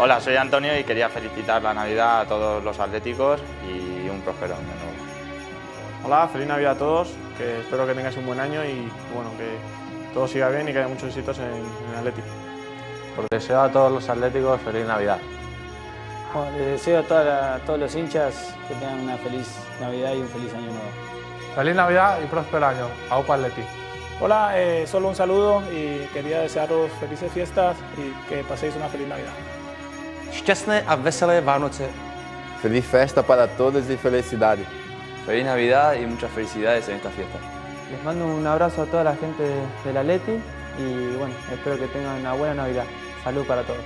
Hola, soy Antonio y quería felicitar la Navidad a todos los atléticos y un próspero año nuevo. Hola, feliz Navidad a todos, que espero que tengáis un buen año y bueno, que todo siga bien y que haya muchos éxitos en, en el Atlético. Porque deseo a todos los atléticos feliz Navidad. Bueno, les deseo a, toda la- a todos los hinchas que tengan una feliz Navidad y un feliz año nuevo. Feliz Navidad y próspero año. Aupa Atleti. Hola, eh, solo un saludo y quería desearos felices fiestas y que paséis una feliz Navidad. Šťastné a veselé Vánoce. Feliz festa para todos y felicidade. Feliz Navidad y muchas felicidades en esta fiesta. Les mando un abrazo a toda la gente del Atleti y bueno, espero que tengan una buena Navidad. Salud para todos.